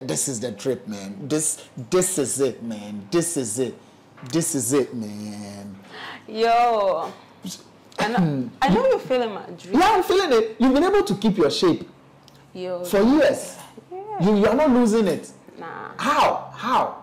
this is the trip, man. This this is it, man. This is it. This is it, man. Yo, I know, I know you're feeling my dream. Yeah, I'm feeling it. You've been able to keep your shape Yo, for years. yeah. You you are not losing it. Nah. How? How?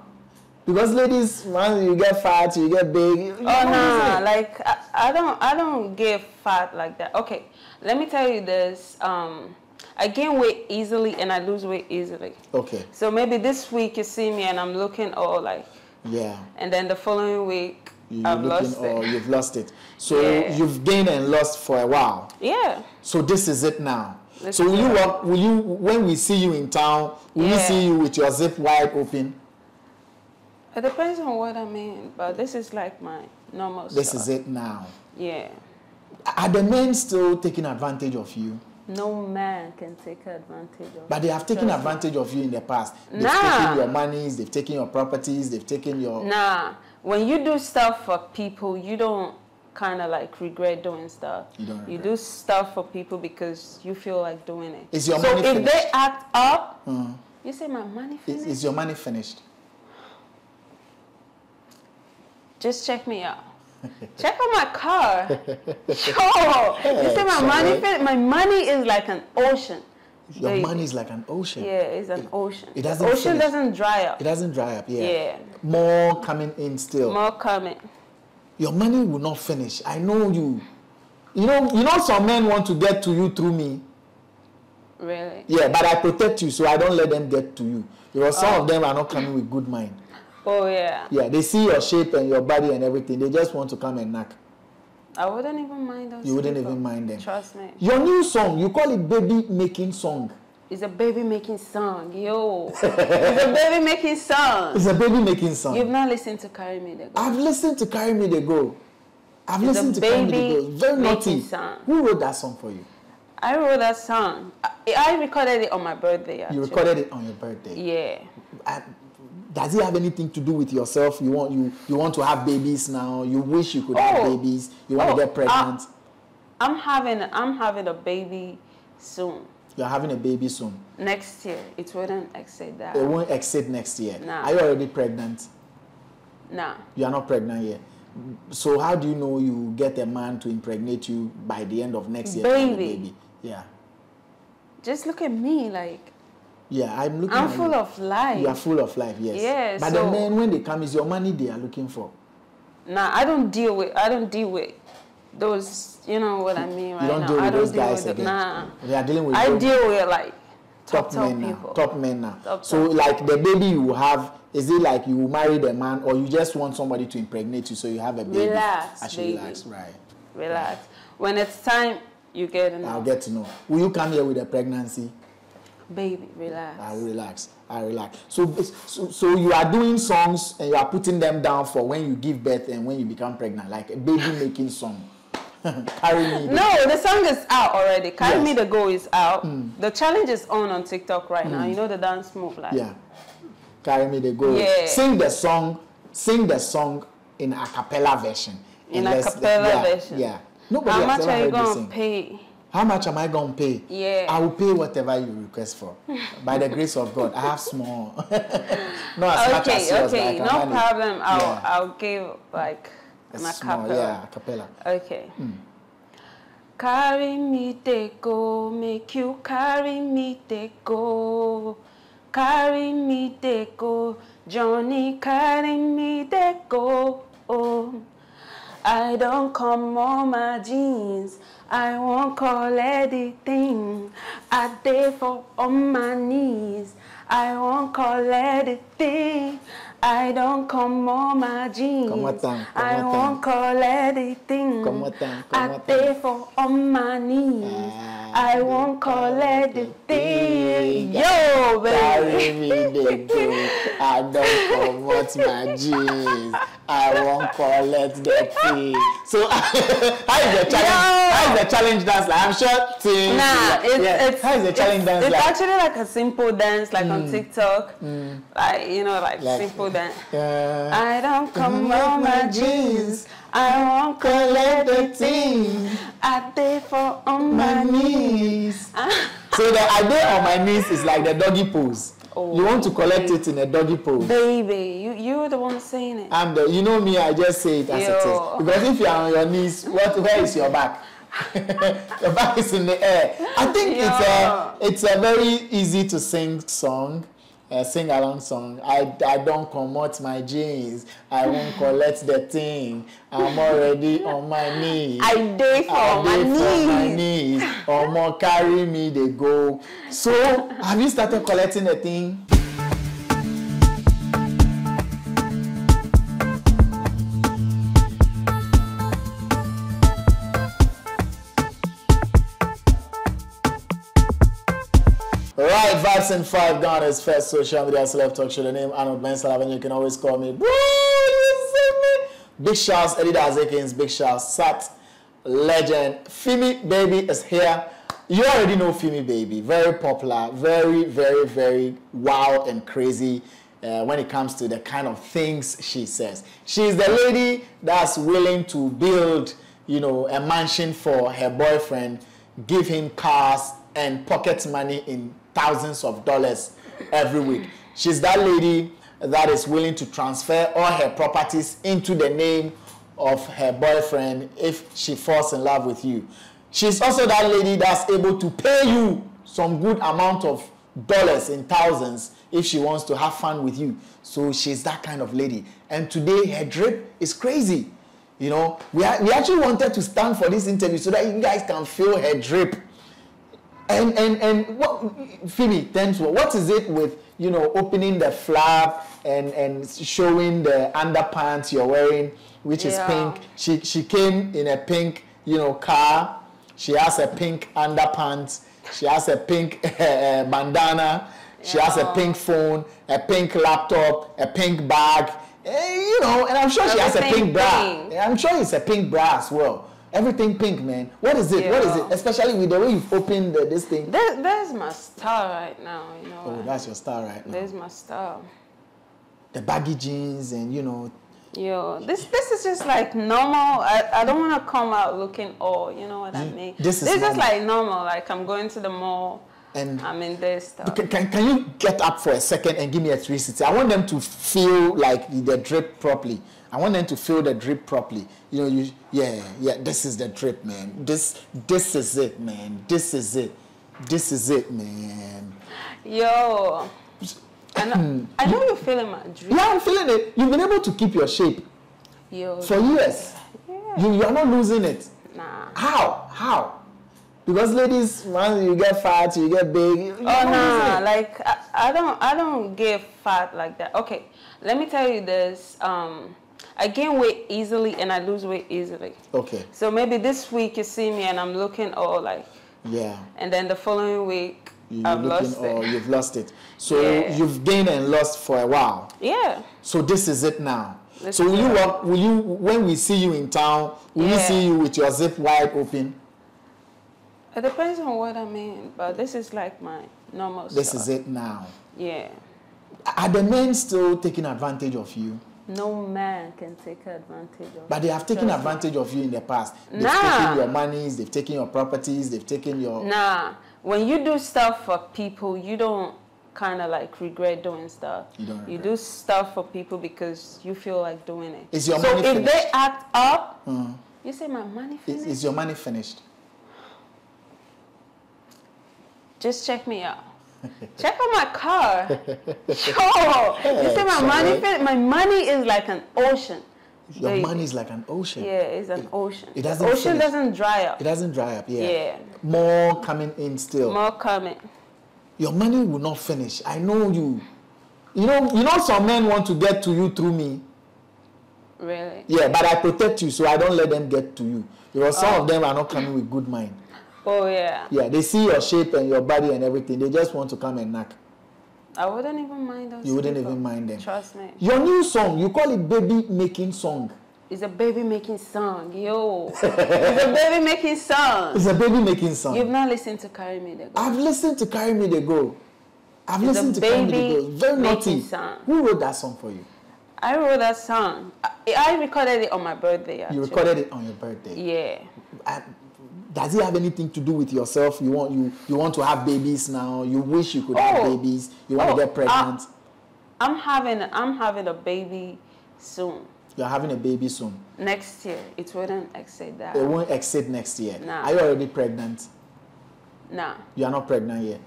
Because ladies, once you get fat, you get big. you- Oh nah, like I, I don't I don't get fat like that. Okay, let me tell you this. Um, I gain weight easily and I lose weight easily. Okay. So maybe this week you see me and I'm looking all like, Yeah. and then the following week You- I've lost or it. you've lost it. So Yeah. you've gained and lost for a while. Yeah. So this is it now. This so will you walk? Will you when we see you in town? Will we see you with your zip wide open? It depends on what I mean, but this is like my normal This stuff. is it now. Yeah. Are the men still taking advantage of you? No man can take advantage of But they have taken advantage of you in the past. They've Nah. taken your monies, they've taken your properties, they've taken your. Nah, when you do stuff for people, you don't kind of like regret doing stuff. You don't You do stuff for people because you feel like doing it. Is your so money if finished? they act up, Uh, you say my money is, finished. is your money finished? Just check me out. check out my car. Yo, you say my money. My money is like an ocean. Your Baby. money is like an ocean. Yeah, it's an ocean. it doesn't ocean finish. doesn't dry up. It doesn't dry up. Yeah. Yeah. More coming in still. More coming. Your money will not finish. I know you. You know, you know some men want to get to you through me. Really. Yeah, but I protect you so I don't let them get to you. Because some Oh. of them are not coming with good mind. Oh yeah. Yeah, they see your shape and your body and everything. They just want to come and knock. I wouldn't even mind those. You wouldn't people. even mind them. Trust me. Your new song, you call it baby making song. It's a baby making song, yo. it's a baby making song. It's a baby making song. You've not listened to Carry Me the Go. I've listened to Carry Me They Go. I've It's listened to Carry Me baby Go. Very naughty. song. Who wrote that song for you? I wrote that song. I, I recorded it on my birthday. Actually. You recorded it on your birthday. Yeah. Uh, does it have anything to do with yourself? You want you you want to have babies now. You wish you could have Oh. babies. You want Oh, to get pregnant. I'm having I'm having a baby soon. You're having a baby soon. Next year. It wouldn't exceed that. It won't exceed next year. Nah. Are you already pregnant? Nah. You are not pregnant yet. So how do you know you get a man to impregnate you by the end of next year? have Baby. baby? Yeah. Just look at me like Yeah, I'm looking I'm full you. of life. You are full of life, yes. Yeah, But the men, when they come, is your money they are looking for. Nah, I don't deal with I don't deal with those you know what I mean right you don't now. deal with I don't those deal guys with again. Nah. They are dealing with I deal with like top top top men people. now. Top men now. Top, so top. like the baby you have, is it like you marry the man or you just want somebody to impregnate you so you have a baby? Relax, I should baby. relax, right. Relax. When it's time, you get it. I'll get to know. Will you come here with a pregnancy? Baby, relax. I relax. I relax. So, so, so you are doing songs and you are putting them down for when you give birth and when you become pregnant, like a baby making song. Carry me. No, the song is out already. Carry Yes. Me the Go is out. Mm. The challenge is on on TikTok right now. Mm. You know the dance move like. Yeah. Carry me, the go. Yeah. Sing the song. Sing the song in a cappella version. In a cappella yeah, version. Yeah. Nobody How much are you gonna pay? How much am I going to pay? Yeah. I will pay whatever you request for. By the grace of God, I have small. Not as much as Okay, yours, okay, can no manage. problem. I'll Yeah. I'll give like A an small, acapella. yeah, a cappella. Okay. Hmm. Carry me they go, make you carry me they go. Carry me they go, Johnny carry me they go. Oh. I don't come on my jeans. I won't call anything. I day for on my knees. I won't call anything. I don't come on my jeans. Come on, come I on, won't call anything. Come on, come I Tam. for on my knees. Ah, I won't call anything. Yo, Carry baby. me, they go. I don't come promote my jeans. I won't collect the fee. So, how is the challenge? Yo. How is the challenge dance like? I'm sure things. Nah, it's, yeah. it's how is the challenge it's, dance it's like? actually like a simple dance, like on TikTok, like you know, like, Like- simple dance. Uh, I don't come on my jeans. I won't collect the thing. I day for on my my knees. knees. so the idea on my knees is like the doggy pose. Oh, you want to collect baby. it in a doggy pose. Baby, you you're the one saying it. I'm the, you know me, I just say it as Yo. it is. Because if you're on your knees, what, where is your back? your back is in the air. I think it's a, it's a very easy to sing song, a sing along song. I, I don't comot my jeans. I won't collect the thing. I'm already on my knees. I day for I my dey for my knees. knees. Omo carry me dey go. So have you started collecting the thing? Right, Vibes and Five Ghana's first social media celeb talk show. The name Arnold Mensalav, and you can always call me. Bro, you me? Big shouts, Eddie Azekins, big shouts, Sat, legend. Fimy Baby is here. You already know Fimy Baby. Very popular, very, very, very wild and crazy uh, when it comes to the kind of things she says. She's the lady that's willing to build, you know, a mansion for her boyfriend, give him cars and pocket money in thousands of dollars every week. She's that lady that is willing to transfer all her properties into the name of her boyfriend if she falls in love with you. She's also that lady that's able to pay you some good amount of dollars in thousands if she wants to have fun with you. So she's that kind of lady. And today her drip is crazy. You know, we, we actually wanted to stand for this interview so that you guys can feel her drip. And and and what Phoebe, thanks what is it with you know opening the flap and and showing the underpants you're wearing, which is Yeah. pink. She she came in a pink you know car. She has a pink underpants. She has a pink uh, bandana. She has a pink phone, a pink laptop, a pink bag. Eh, you know, and I'm sure she has a pink bra. I'm sure it's a pink bra as well. Everything pink, man. What is it? What is it? Especially with the way you've opened the, this thing. There, there's my style right now, you know. Oh, that's your style right now. There's my style. The baggy jeans and you know. Yo, this this is just like normal. I, I don't want to come out looking all, you know what I mm, mean? this is just normal. like normal. Like I'm going to the mall. And I'm in this stuff. can, can, can you get up for a second and give me a 360? I want them to feel like the drip properly. I want them to feel the drip properly. You know, you yeah, yeah, this is the drip, man. This this is it, man. This is it. This is it, man. Yo, I know, I know you're feeling my drip. Yeah, I'm feeling it. You've been able to keep your shape Yo, for years. yeah. You, you're not losing it. nah. How? How? Because ladies, once you get fat, you get big. you're Oh no nah, like I, I don't I don't get fat like that. Okay, let me tell you this. Um, I gain weight easily and I lose weight easily. Okay. So maybe this week you see me and I'm looking all like, Yeah. and then the following week You- I've lost or it. you've lost it. So Yeah. you've gained and lost for a while. Yeah. So this is it now. This so will you walk? Will you when we see you in town? Will we see you with your zip wide open? It depends on what I mean, but this is like my normal This stuff. is it now. Yeah. Are the men still taking advantage of you? No man can take advantage of But they have taken Trust advantage of you in the past. They've Nah. taken your monies, they've taken your properties, they've taken your. Nah, when you do stuff for people, you don't kind of like regret doing stuff. You don't You do stuff for people because you feel like doing it. Is your so money if finished? they act up, Mm. you say my money Is, finished. is your money finished? Just check me out. check out my car. Yo, you say my money. My money is like an ocean. Your Baby. money is like an ocean. Yeah, it's an ocean. it doesn't ocean finish. doesn't dry up. It doesn't dry up. Yeah. Yeah. More coming in still. More coming. Your money will not finish. I know you. You know, you know some men want to get to you through me. Really. Yeah, but I protect you so I don't let them get to you. Because some Oh. of them are not coming with good mind. Oh yeah. Yeah, they see your shape and your body and everything. They just want to come and knock. I wouldn't even mind those. You wouldn't people. even mind them. Trust me. Your new song, you call it baby making song. It's a baby making song, yo. it's a baby making song. It's a baby making song. You've not listened to Carry Me the Go. I've listened to Carry Me They Go. I've It's listened to Carry Me baby Go. Very naughty. song. Who wrote that song for you? I wrote that song. I, I recorded it on my birthday. Actually. You recorded it on your birthday. Yeah. I- does it have anything to do with yourself? You want you you want to have babies now. You wish you could have Oh. babies. You want Oh, to get uh, pregnant. I'm having I'm having a baby soon. You're having a baby soon. Next year, it wouldn't exceed that. It won't exceed next year. Nah. Are you already pregnant? Nah. You are not pregnant yet.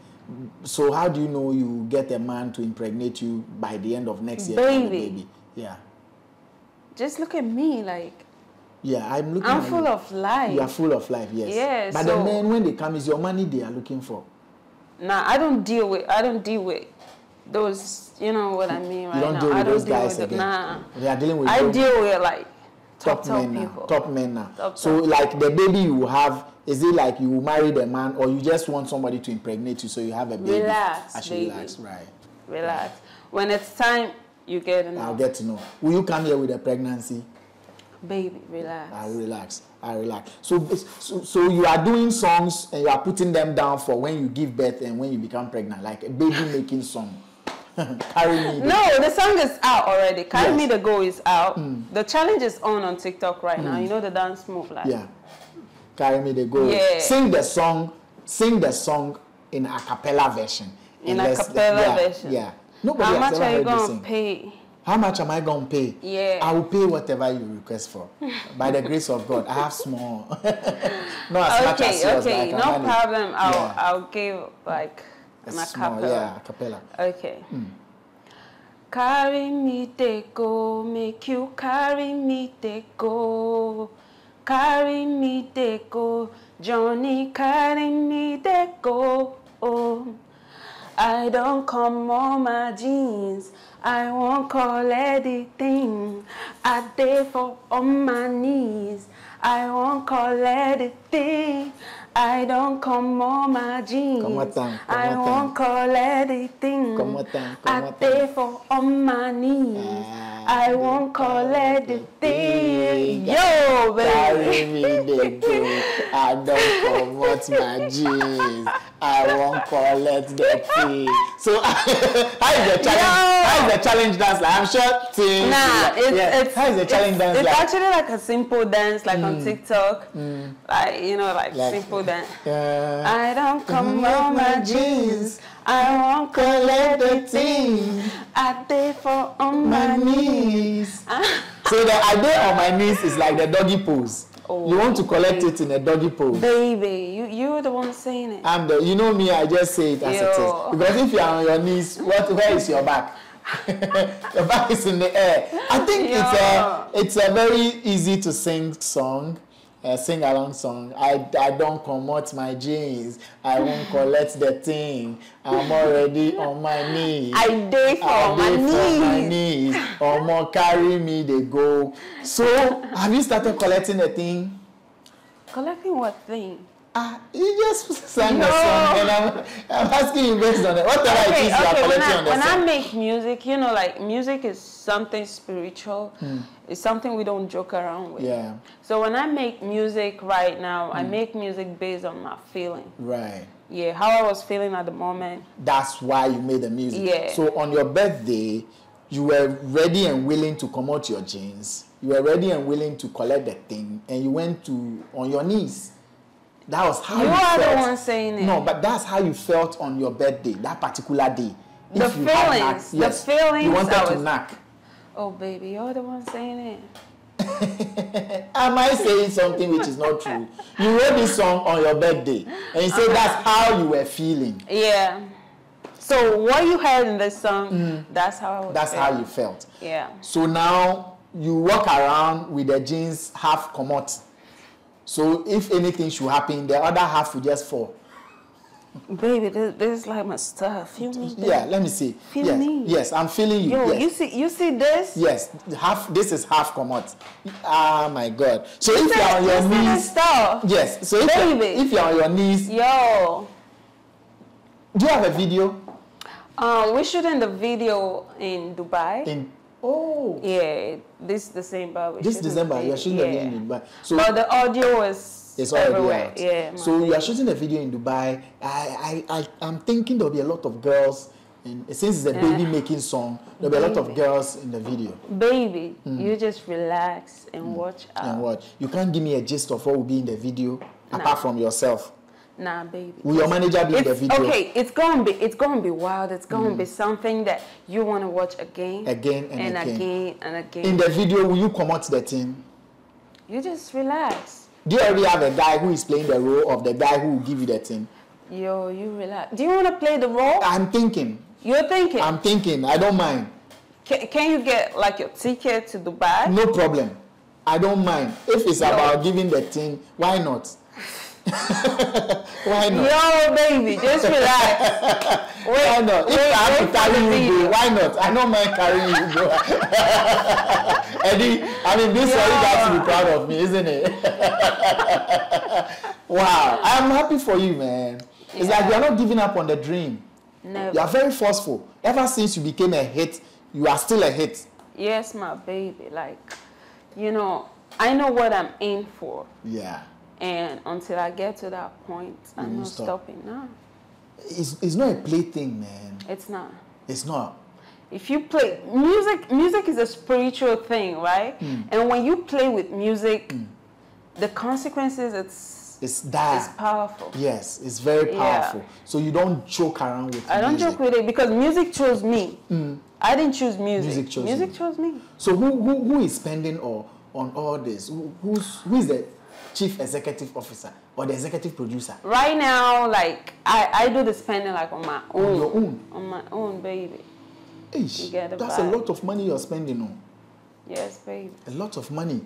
So how do you know you get a man to impregnate you by the end of next year? have Baby. baby? Yeah. Just look at me, like Yeah, I'm looking I'm full you. of life. You are full of life, yes. Yeah, But the men, when they come, is your money they are looking for. Nah, I don't deal with I don't deal with those. You know what I mean, right you don't now. deal with I don't those deal guys with again. them. Nah. They are dealing with I deal with like top top, men people. now. Top men now. Top, so top. like the baby you have, is it like you marry the man or you just want somebody to impregnate you so you have a baby? Relax, I should baby. relax, right. Relax. When it's time, you get enough. I'll get to know. Will you come here with a pregnancy? Baby, relax. I relax. I relax. So, so, so you are doing songs and you are putting them down for when you give birth and when you become pregnant, like a baby making song. Carry me. No, the song is out already. Carry Yes. Me the Go is out. Mm. The challenge is on on TikTok right now. Mm. You know the dance move, like Yeah. Carry me, the go. Yeah. Sing the song. Sing the song in a cappella version. in a cappella yeah, version. Yeah. Nobody How much are you gonna pay? How much am I going to pay? Yeah. I will pay whatever you request for. By the grace of God, I have small. Not as much as Okay, yours, okay, can no manage. problem. I'll Yeah. I'll give like A an small, acapella. yeah, a cappella. Okay. Hmm. Carry me, they go, make you carry me, they go. Carry me, they go, Johnny, carry me, they go. Oh. I don't come on my jeans. I won't call anything. I day for on my knees. I won't call anything. I don't come on my jeans. Come on, time, come I won't call anything. Come on, time, come I day for on my knees. Ah, I won't call anything. Yo, Carry baby. me. I don't promote my jeans. I won't collect the fee. So, how is the challenge? Yo. How is the challenge dance like? I'm sure things. Nah, it's, yeah. it's how is the challenge it's, dance it's like? actually like a simple dance, like on TikTok, like you know, like, Like- simple dance. Uh, I don't come Collect on my jeans. I won't collect the thing. I day for on my my knees. so the idea on my knees is like the doggy pose. Oh, you want to collect it in a doggy pose. Baby, you you're the one saying it. I'm the, you know me, I just say it as Yo. it is. Because if you are on your knees, what, where is your back? your back is in the air. I think it's a, it's a very easy to sing song, a sing along song. I, I don't promote my jeans. I won't collect the thing. I'm already on my knees. I day for I my dey for my knees. knees. Omo carry me they go. So have you started collecting the thing? Collecting what thing? Ah, you just sang No. the song and I'm, I'm asking you based on it. What it Okay, is you are okay. When I on when I make music, you know, like music is something spiritual. It's something we don't joke around with. Hmm. Yeah, So when I make music right now, Hmm. I make music based on my feeling. right. Yeah, how I was feeling at the moment. That's why you made the music. Yeah. So on your birthday, you were ready and willing to come out your jeans. You were ready and willing to collect the thing, and you went to on your knees. That was how You you, are the felt. one saying it. No, but that's how you felt on your birthday, that particular day. The If you had feelings, knack- the feelings You wanted I to knock. Oh baby, you're the one saying it. Am I saying something which is not true? You wrote this song on your birthday, and you say that's how you were feeling. Yeah. So what you heard in this song, that's how I was. Mm. That's how you felt. Yeah. So now you walk around with the jeans half come out. So if anything should happen, the other half will just fall. Baby, this, this is like my stuff. You mean? Yeah, let me see. Feel yes, me. yes, I'm feeling you. Yo, yes. you see, you see this? Yes, half. This is half come out. Ah, my God. So if you're on your knees, stuff? yes. So if you're, if you're on your knees, Yo, do you have a video um, we're shooting the video in Dubai. in? Oh, yeah, this December. We're this December the you're shooting yeah. video in Dubai. So but the audio is it's everywhere. out. Yeah. So you are shooting a video in Dubai. I, I, I, I'm thinking there'll be a lot of girls. And since it's a baby making song, there'll be a lot of Baby. girls in the video. Baby, you just relax and watch out. Mm. And what? You can't give me a gist of what will be in the video. apart from yourself? Nah, baby. Will your manager be in the video Mm. okay, it's gonna be it's gonna be wild. It's gonna be something that you wanna watch again, Again and and again. again and again. in the video? Will you come out the thing? you just relax. Do you already have a guy who is playing the role of the guy who will give you the thing? Yo, you relax. Do you wanna play the role? I'm thinking. You're thinking. I'm thinking. I don't mind. Can, can you get like your ticket to Dubai? No problem. I don't mind. If it's No. about giving the thing, why not? why not? Yo, baby, just relax. Wait, Why not? If wait, I have to carry you, why not? I don't mind carrying you, bro. Eddie, I mean, this you guys should be proud of me, isn't it? wow, I'm happy for you, man. It's like you're not giving up on the dream. Never. You are very forceful. Ever since you became a hit, you are still a hit. Yes, my baby. Like, you know, I know what I'm in for. Yeah. And until I get to that point, I'm won't stop. stopping. No, It's, it's not a plaything, man. it's not. It's not. If you play music, music is a spiritual thing, right? Hmm. And when you play with music, the consequences it's It's dire. it's powerful. Yes, it's very Yeah. powerful. So you don't joke around with I don't joke with it because music chose me. I didn't choose music. Music chose music you. chose me. So who, who, who is spending all, on all this? Who, who's, who is the chief executive officer or the executive producer? Right now, like I, I do the spending like on my own. On your own. On my own, baby. Eish, You that's a lot of money you're spending on. Yes, baby. A lot of money.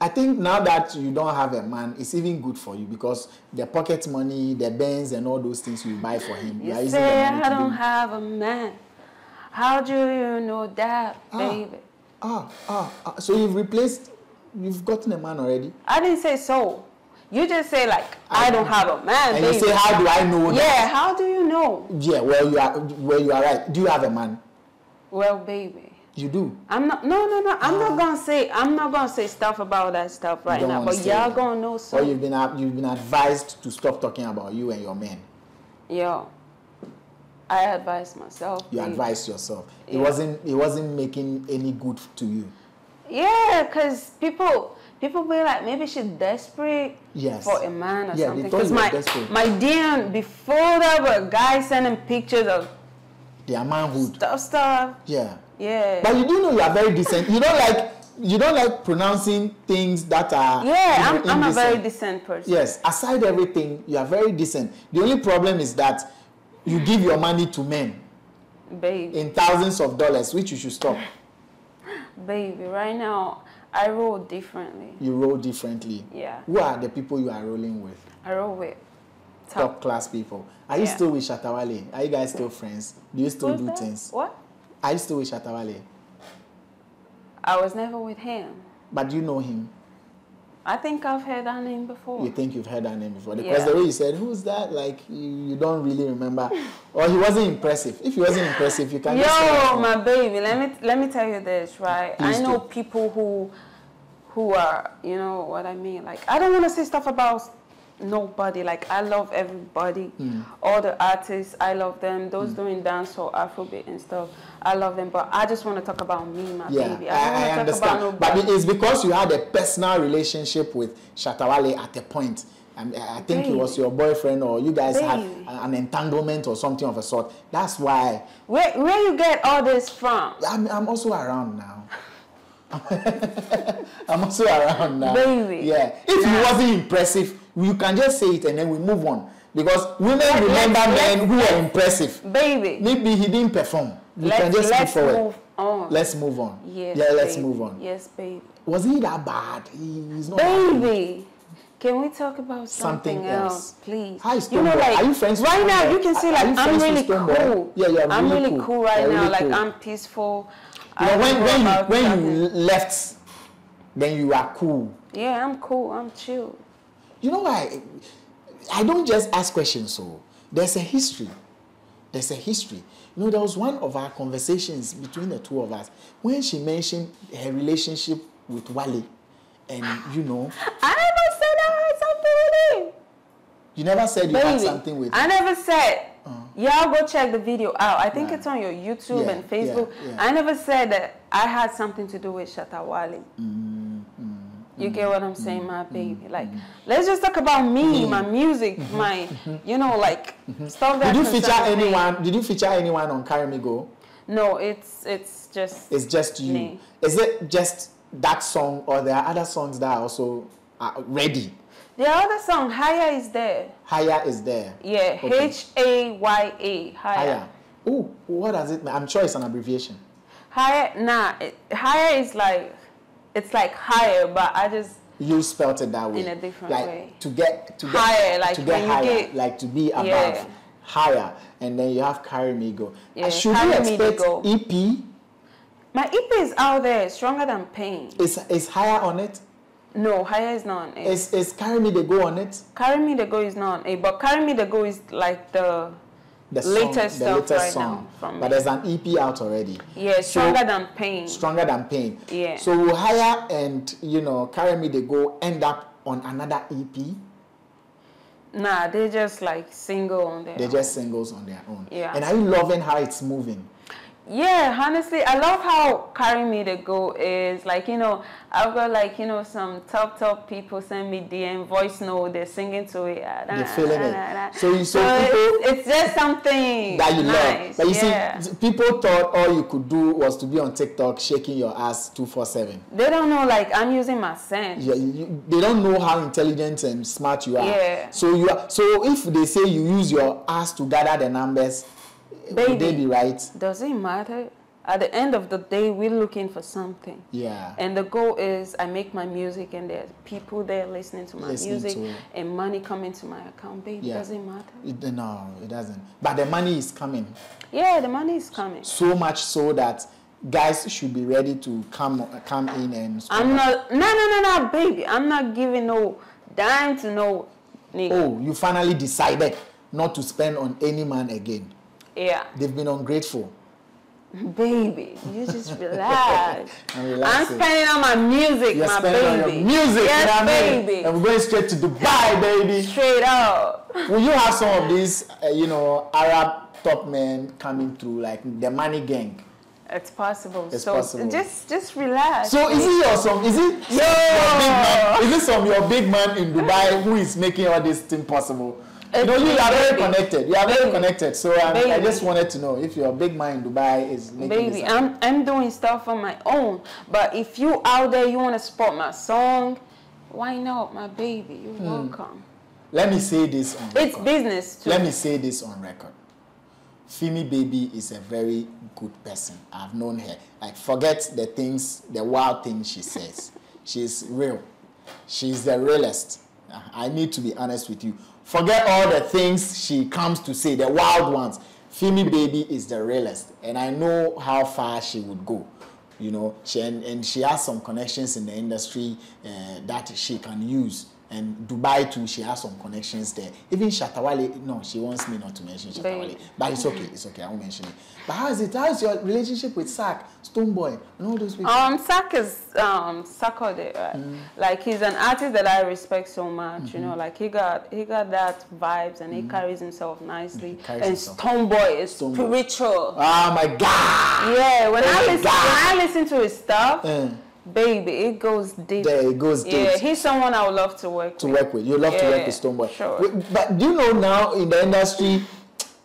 I think now that you don't have a man, it's even good for you because the pocket money, the Benz, and all those things you buy for him. You using say I don't do- have a man. How do you know that, Ah. baby? Ah, ah, ah. So you've replaced, you've gotten a man already? I didn't say so. You just say like I, don't have a man, And baby. you say, how do I know that? yeah, how do you know? Yeah, well, you are, well, you are right. Do you have a man? Well, baby. You do. I'm not. No, no, no. I'm not ah. gonna say. I'm not gonna say stuff about that stuff right now. But y'all gonna know so. Or you've been uh, you've been advised to stop talking about you and your men. Yeah. I advise myself. You baby. advised yourself. It Yeah. wasn't it wasn't making any good to you. Yeah, cause people people be like maybe she's desperate Yes. for a man or Yeah, something. thought Cause my desperate. my DM before that were guys sending pictures of Their manhood. stuff stuff. Yeah. Yeah. But you do know you are very decent. You don't like you don't like pronouncing things that are yeah, you know, I'm, I'm a very decent person. Yes, aside everything, you are very decent. The only problem is that you give your money to men Baby, in thousands of dollars, which you should stop. Baby, right now I roll differently. You roll differently. Yeah. Who are the people you are rolling with? I roll with Top top. class people. Are you Yeah. still with Shatta Wale? Are you guys still friends? Do you still Who's do that? things? What? Are you still with Shatta Wale? I was never with him. But you know him. I think I've heard that name before. You think you've heard that name before. Because Yeah. the way you said, who's that? Like, you, you don't really remember. or he wasn't impressive. If he wasn't impressive, you can just Yo, my baby, let me let me tell you this, right? Please I know do. people who who are, you know what I mean? Like I don't want to say stuff about nobody. Like I love everybody. Hmm. All the artists, I love them. Those doing dance or Afrobeat and stuff, I love them. But I just want to talk about me, my Yeah, baby. I, don't I talk understand. But it is because you had a personal relationship with Shatta Wale at a point. And I think it was your boyfriend or you guys had an entanglement or something of a sort. That's why where where you get all this from? I'm, I'm also around now. I'm also around now. Baby. Yeah. If Yeah. he wasn't impressive, you can just say it and then we move on. Because women Let- remember let's- men who are impressive. Baby, Maybe he didn't perform. We let's, can just let's move forward. move on. Let's move on. yes, yeah, let's baby. move on. Yes, baby. Was he that bad? He, he's not. Baby, can we talk about Something something, else. else, please? Hi, you know, like Are you friends right now, you can see like I'm really cool. Yeah, you're I'm really cool. cool, right now. really like cool. I'm peaceful. You know, when, when, you, when you left, then you are cool. yeah, I'm cool. I'm chill. You know why? I don't just ask questions, so there's a history. There's a history. You know, there was one of our conversations between the two of us when she mentioned her relationship with Wale. And you know, I never said I had something with him. you never said you had something with I never said. Uh-huh. Y'all go check the video out. I think it's on your YouTube Yeah, and Facebook. yeah, yeah. I never said that I had something to do with Shatta Wale. Mm-hmm. You get what I'm saying, my Mm-hmm. baby? Like, let's just talk about me, my music, my, you know, like stuff that. Mm-hmm. Did you feature concerns me. anyone? Did you feature anyone on Carry Me Go? No, it's it's just. It's just you. Me. Is it just that song, or there are other songs that are also uh, ready? the other song, Higher is there. Higher is there. Yeah, Okay. H A Y A, higher. Higher. Oh, what does it mean? I'm sure it's an abbreviation. Higher, nah, it, higher is like, it's like higher, but I just, You spelt it that way. In a different like, way. To get to get Higher, like to get higher, get- like to be above, Yeah. higher, and then you have carry me go. Yeah, Should Carry we expect Go. EP? my EP is out there, stronger than pain. Is is higher on it? No, higher is not on it. Is is carry me the go on it? Carry Me the Go is not on it, but Carry Me the Go is like the, The Latest the latest right song. but there's an EP out already. yeah, So- stronger than pain. Stronger than pain. Yeah. So will higher and you know carry me the go end up on another EP? Nah, they're just like single on their They're own. just singles on their own. Yeah. And are you loving how it's moving? Yeah, honestly, I love how Carry Me to Go is like, you know, I've got like, you know, some top, top people send me DM voice note, they're singing to it. They're nah, feeling it. So you- so it's- people- it's, just something that you nice. love. But you yeah. see, people thought all you could do was to be on TikTok shaking your ass 247. They don't know, like, I'm using my sense. Yeah, you, they don't know how intelligent and smart you are. Yeah. So you are, so if they say you use your ass to gather the numbers, would they Baby. be right? Does it matter? At the end of the day, we're looking for something. Yeah. And the goal is I make my music and there's people there listening to my Listening music to and money coming to my account. Babe, Yeah. does it matter? It, no, it doesn't. But the money is coming Yeah, the money is coming. so much so that guys should be ready to come come in and. I'm not. No, no, no, no, baby. I'm not giving no dime to no nigga. Oh, you finally decided not to spend on any man again. Yeah, They've been ungrateful. baby. You just relax. I'm I'm spending on my music, You're my spending on baby. your music, yes, you know what I mean? baby. And we're going straight to Dubai, baby. Straight up. Will you have some of these, uh, you know, Arab top men coming through, like the money gang? It's possible. It's so possible. just, just relax. So is it your some? Is it some your big man? Is it some your big man in Dubai who is making all this thing possible? You know, you are very connected. You are very connected. So um, I just wanted to know if your big man in Dubai is making Baby. I'm I'm doing stuff on my own. But if you out there, you want to support my song, why not, my baby? You're Hmm. welcome. Let me say this on record. It's business too. Let me say this on record. Fimy Baby is a very good person. I've known her. Like, forget the things, the wild things she says. She's real. She's the realest. I need to be honest with you. Forget all the things she comes to say, the wild ones. Fimy Baby is the realest. And I know how far she would go. You know, she, and, and she has some connections in the industry uh, that she can use. And Dubai too, she has some connections there. Even Shatta Wale, no, she wants me not to mention Shatta Wale. Baby. But it's okay, it's okay, I won't mention it. But how is it? How is your relationship with Sack, Stonebwoy, and all those people? Um, Sak is um Sarkodie, right? Mm. Like he's an artist that I respect so much. You Mm-hmm. know, like he got he got that vibes and he carries himself nicely. carries and. Stonebwoy is Stonebwoy. spiritual. oh my God! Yeah, when Oh I my listen God. when I listen to his stuff, Uh, baby, it goes deep. there it goes, Yeah, deep. he's someone I would love to work to with. work with. You love to work Yeah, with Stoneboy. sure. Wait, But do you know now in the industry,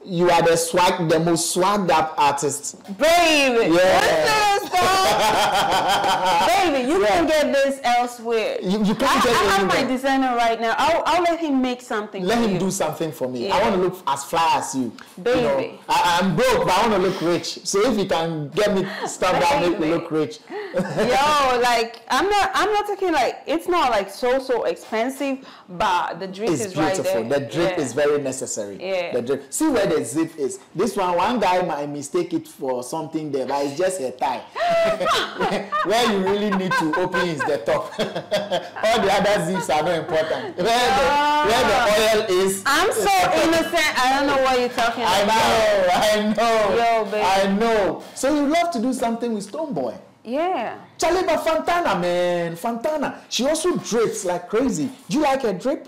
you are the swag, the most swagged up artist. Baby, Yeah. baby, you Yeah. can get this elsewhere. You, you I, can't get I have my designer right now. I'll, I'll let him make something. Let for him you. do something for me. I want to look as fly as you. You know, Baby. I, I'm broke, but I want to look rich. So if you can get me stuff that make me look rich, Yo, like I'm not, I'm not talking like it's not like so so expensive, but the drip it's is right beautiful. there. The drip Yeah. is very necessary. Yeah. The drip. See where the zip is. This one, one guy might mistake it for something there, but it's just a tie. where you really need to open is the top. All the other zips are not important. Where the, where the oil is. I'm so innocent. I don't know what you're talking I about. I know, I know. Yo, baby. I know. So you love to do something with Stonebwoy. Yeah. Charlie, but Fantana, man, Fantana. She also drapes like crazy. Do you like her drip?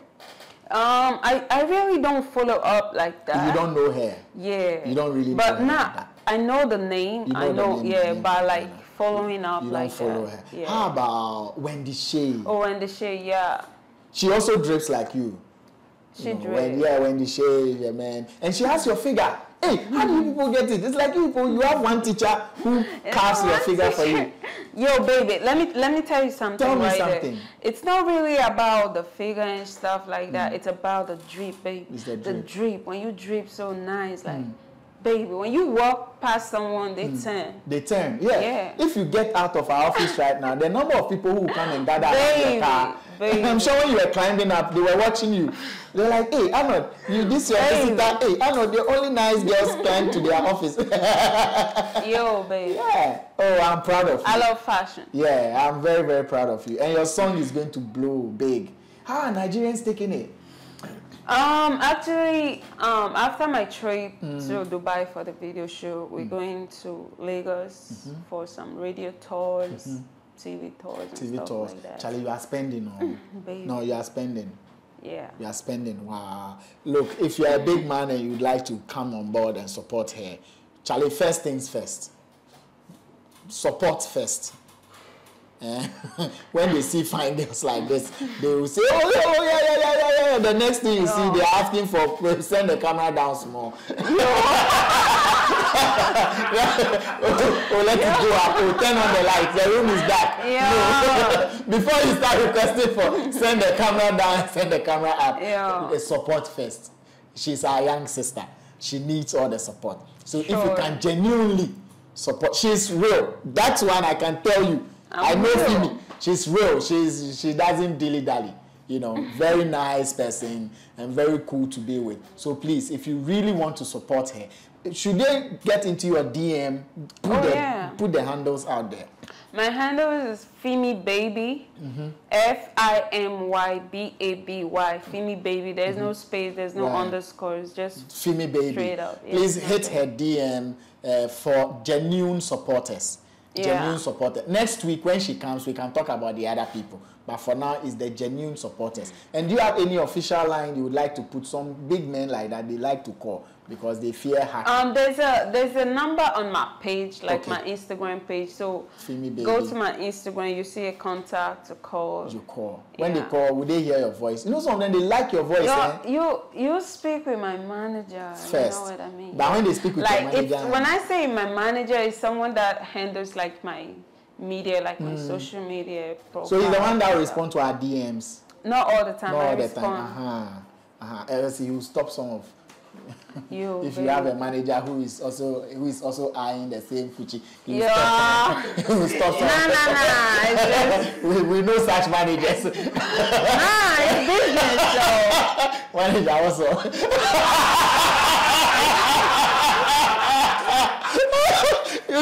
Um, I, I really don't follow up like that. You don't know her. Yeah. You don't really know But her nah, like. I know the name. You I know the know. name, yeah, but like following up You like follow that. her. Yeah. How about Wendy Shay? Oh, Wendy the shade, yeah. She also drips like you. She You know. When, yeah, Wendy Shay, yeah, man. And she has your figure. Hey, how do you mm-hmm. people get it? It's like you people, you have one teacher who carves your figure for you. Yo, baby, let me let me tell you something. Tell me right there. something. It's not really about the figure and stuff like that. Mm. It's about the drip, baby. Mm. It's the drip. When you drip so nice, like, mm. Baby, when you walk past someone, they Mm. turn. They turn. Yeah. Yeah. If you get out of our office right now, the number of people who come and gather around your car. baby. I'm sure when you were climbing up, they were watching you. They're like, hey, Arnold, you this your Baby. visitor. Hey, Arnold, the only nice girls came to their office. Yo, baby. yeah. Oh, I'm proud of you. I love fashion. Yeah, I'm very, very proud of you. And your song is going to blow big. How are Nigerians taking it? Um, actually, um, after my trip Mm. to Dubai for the video shoot, we're going to Lagos Mm-hmm. for some radio tours, TV tours, and TV stuff tours. like. Charlie, you are spending on. No, you are spending. Yeah. You are spending. Wow. Look, if you are a big man and you'd like to come on board and support her, Charlie, first things first. Support first. Eh? when they see fine girls like this, they will say, oh yeah, oh yeah, yeah, yeah, yeah, yeah. The next thing you see, they're asking for send the camera down small. oh, let it go up. Oh, turn on the light. The room is dark. Yeah. No. Before you start requesting for send the camera down, send the camera up. Yeah. Support first. She's our young sister. She needs all the support. So if you can genuinely support, she's real. That's one I can tell you. I I'm know real. Fimy. She's real. She's she doesn't dilly dally. You know, very nice person and very cool to be with. So please, if you really want to support her, should they get into your DM? Put Oh, the yeah. put the handles out there. My handle is Fimy Baby, Mm-hmm. F I M Y B A B Y, Fimy Baby. There's no space, there's no Mm-hmm. Right. underscores, just Fimy baby. Straight up, yeah. Please hit her DM uh, for genuine supporters. Yeah. Genuine supporter. Next week when she comes, we can talk about the other people. But for now, it's the genuine supporters. And do you have any official line you would like to put some big men like that they like to call because they fear hacking? Um, there's a there's a number on my page, like Okay. my Instagram page. So go to my Instagram, you see a contact to call. you call. When they call, would they hear your voice? You know, some of them they like your voice. You, eh? you you speak with my manager. First. You know what I mean? But when they speak with like your manager, it's when I say my manager is someone that handles like my media, like my social media profile. Hmm. so he's the one that will respond to our DMs. Not all the time. Not I all the respond. time. Uh-huh. Uh-huh. Else he will stop some of You. if you have a manager who is also who is also eyeing the same fuchi, he will stop. he will stop. Nah, nah, nah. Just, we, we know such managers. nah, it's business. So manager also. you,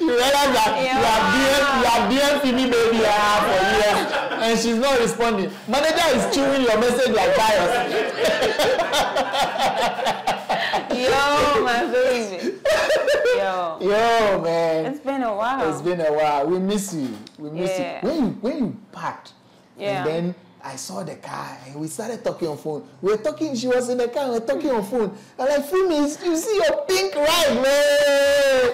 you realize that you have DM, you have DM Fimi baby ah, for years and she's not responding. Manager is chewing your message like virus. Yo, my baby. Yo, Yo man. it's been a while. It's been a while. We miss you. We miss Yeah. you. When you when you packed, Yeah. and then I saw the car and we started talking on phone. We were talking. She was in the car. We were talking on phone. I'm like, Fumi, you see your pink ride, man.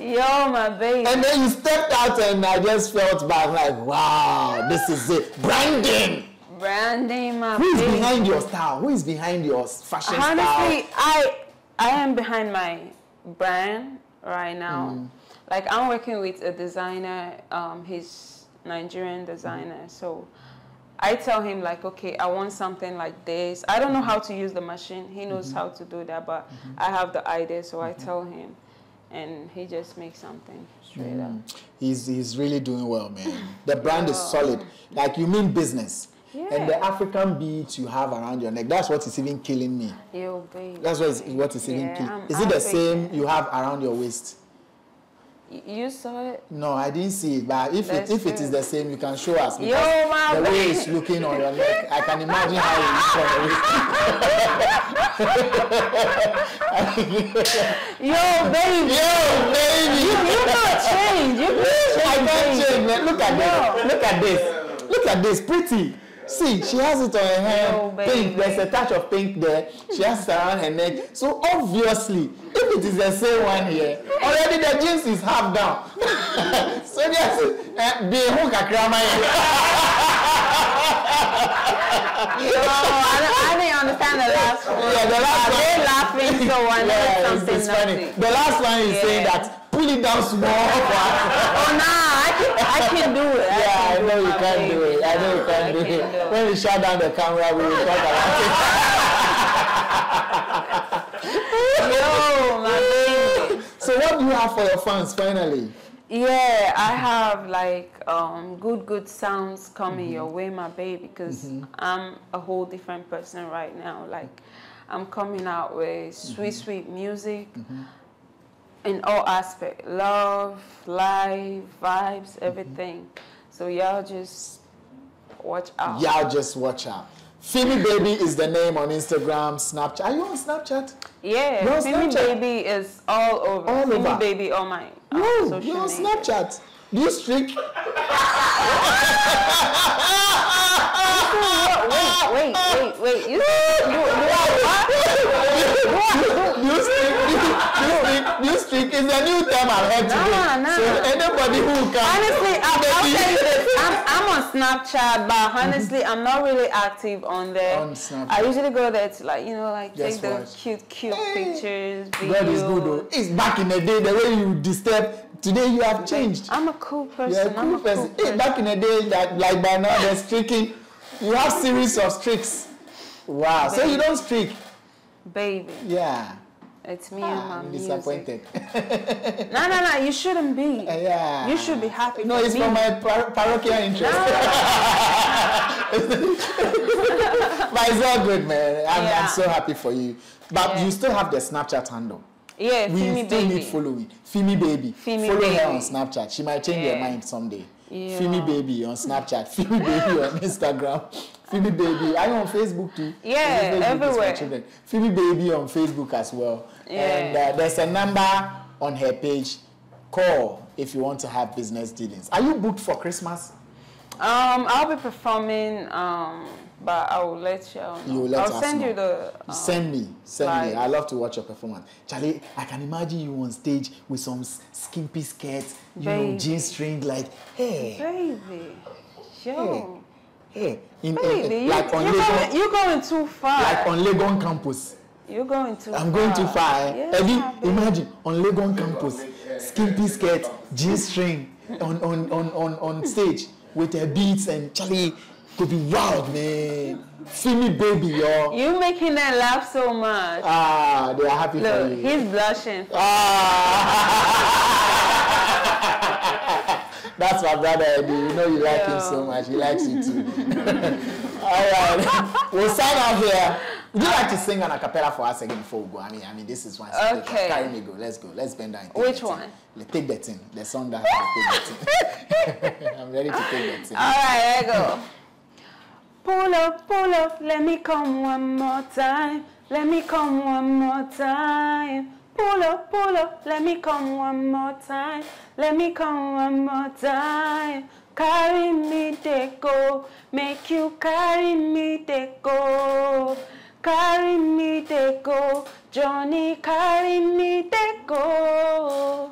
Yo, my baby. And then you stepped out, and I just felt bad. Like, wow, this is it. Branding. Branding, my Who is baby. behind your style? Who is behind your fashion style? Honestly, I I am behind my brand right now. Mm. Like I'm working with a designer. Um, he's Nigerian designer, so I tell him like, okay, I want something like this. I don't know how to use the machine. He knows Mm-hmm. how to do that, but I have the idea, so I tell him, and he just makes something straight up. He's he's really doing well, man. The brand is solid. Like you mean business. And the Yeah. African beads you have around your neck, that's what is even killing me. Yo, baby. That's what is, what is even Yeah, killing. I'm Is it the same you have around your waist? You saw it. No, I didn't see it. But if it, if it is the same, you can show us. Yo, because my the way baby. it's looking on your neck, I can imagine how it looks on your waist. Yo, baby. Yo, baby! You can't change. You can't change. I can't change, man. Look at No. this. Look at this. Look at this. Pretty. See, she has it on her hand. No, pink. There's a touch of pink there. She has it around her neck. So obviously, if it is the same one here, already the jeans is half down. so yes, uh, be kakrama No, I, don't, I didn't understand the last one. Yeah, the last Are one. they laughing so I Yeah, something it's funny. The last one is saying that pull it down small. Oh nah, I can, I can do it. I Yeah, I know you can't do it. I know you can't do it. When we shut down the camera, we will talk about it. Yo, my baby. So what do you have for your fans finally? Yeah, I have like um, good, good sounds coming Mm-hmm. your way, my baby, because I'm a whole different person right now. Like, I'm coming out with sweet, Mm-hmm. sweet music in all aspects love, life, vibes, Mm-hmm. everything. So, y'all just watch out. Y'all just watch out. Fimy Baby is the name on Instagram, Snapchat. Are you on Snapchat? Yeah, Fimy? Baby is all over. All Fimy over? Baby my uh, No, you're on. Snapchat. Do you streak? Wait, wait, wait. You, you, you are what? Do you streak? Do you streak? Do you streak? It's a new term I've heard today. Nah, nah. So anybody who can. Honestly, I'll, I'll tell you this. I'm, I'm on Snapchat, but honestly, I'm not really active on there. On Snapchat. I usually go there to like, you know, like Just take the watch. cute, cute Hey, pictures, videos. God is good though. It's back in the day, the way you disturb. Today you have changed. I'm a cool person. You're a I'm cool a person. cool Hey, person. back in the day, that like by now they're streaking. You have series of streaks. Wow. So you don't streak. Baby, Yeah. it's me Ah, and my music. disappointed. No, no, no. You shouldn't be. yeah. You should be happy. No, it's me. for my par- parochial interest. but it's all good, man. I'm, I'm so happy for you. But Yeah. you still have the Snapchat handle. Yeah, We Fimy still baby. need follow it. Fimy baby. Fimy follow her on Snapchat. She might change her mind someday. Yeah. Fimy baby on Snapchat. Fimy baby on Instagram. Fimy baby. Are you on Facebook too? Yeah, Facebook everywhere. Fimy baby on Facebook as well. Yeah. And uh, there's a number on her page. Call if you want to have business dealings. Are you booked for Christmas? Um, I'll be performing. Um, but I will let you know. You will let I'll us send know. you the. Um, Send me, send me. I love to watch your performance. Charlie, I can imagine you on stage with some skimpy skirts, you know, Baby. jeans string, like, hey, Baby, yo, hey, in, in- baby, you, like on you're, Legon, going, you're going too far. like on Legon campus. you're going too. I'm going too far. Eh? Yeah, Have you baby. imagine on Legon campus, skimpy skirt, jeans string, on on on on on stage with her beats and Charlie could be wild, man. See me, baby, yo. You making them laugh so much. Ah, they are happy for Look, you. he's blushing. Ah. That's my brother Eddie. You know you like him so much. He likes you too. All right. We'll sign off here. Would you like to sing an acapella for us again before we go? I mean, I mean, this is one. Okay. Carry me, go. Let's go. Let's bend down. Which one? Let's take the thing. The song that take the thing. I'm ready to take the thing. All right, there you go. Pull up, pull up, let me come one more time. Let me come one more time. Pull up, pull up, let me come one more time. Let me come one more time. Carry me, they go. Make you carry me, they go. Carry me, they go. Johnny, carry me, they go.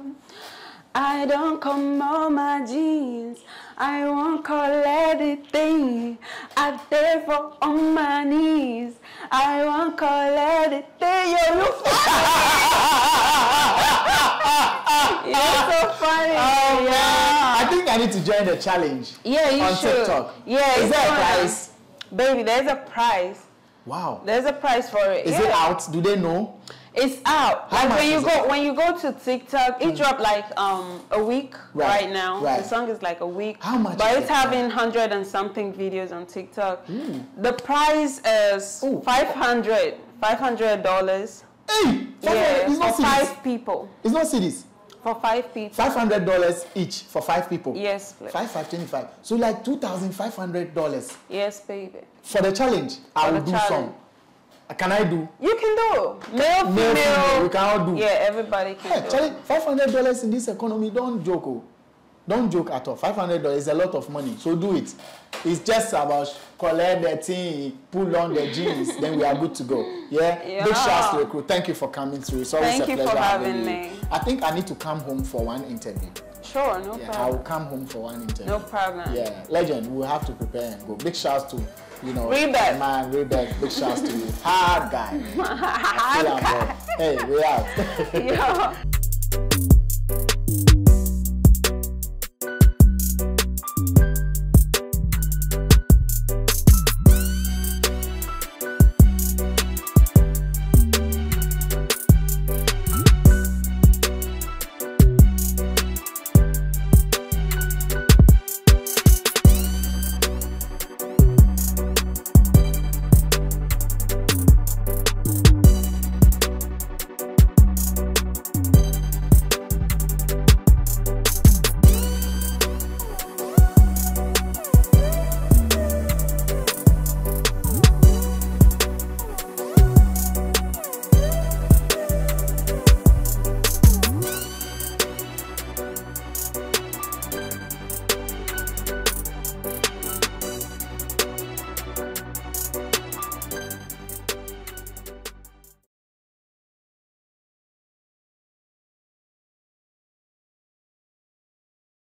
I don't come on my jeans. I won't call anything. I there for on my knees. I won't call anything. Yo, you funny. You're so funny. Oh, yeah. man. I think I need to join the challenge. Yeah, you on should. TikTok. Yeah, Is there a prize? Baby, there's a prize. Wow. There's a prize for it. Is yeah. it out? Do they know? It's out. How like when you go it? When you go to TikTok, it dropped like um a week Right, right, now. right. The song is like a week. How much But it's it? having hundred and something videos on TikTok. The price is Ooh. five hundred. Five hundred dollars. Hey, Yeah, it's not for CDs. five people. It's not cities. For five people. Five hundred dollars each for five people. Yes, please. Five five twenty five. So like two thousand five hundred dollars Yes, baby. for the challenge. I will do challenge. some. Uh, Can I do? You can do male, Male, female. female, we can all do. Yeah, everybody can Hey, do. Charlie, five hundred dollars in this economy. Don't joke. Oh. Don't joke at all. Five hundred dollars is a lot of money, so do it. It's just about collect the thing, pull on the jeans, then we are good to go. Yeah. Yeah. Big shouts to the crew. Thank you for coming through. It's always Thank a you for pleasure having you. me. I think I need to come home for one interview. Sure, no Yeah, I will come home for one interview. No problem. Yeah, legend. We'll have to prepare and go. Big shouts to you know Rebek. man, Rebek. Big shouts to you. Hard guy. man. I feel I'm, uh, Hey, we out. Yo.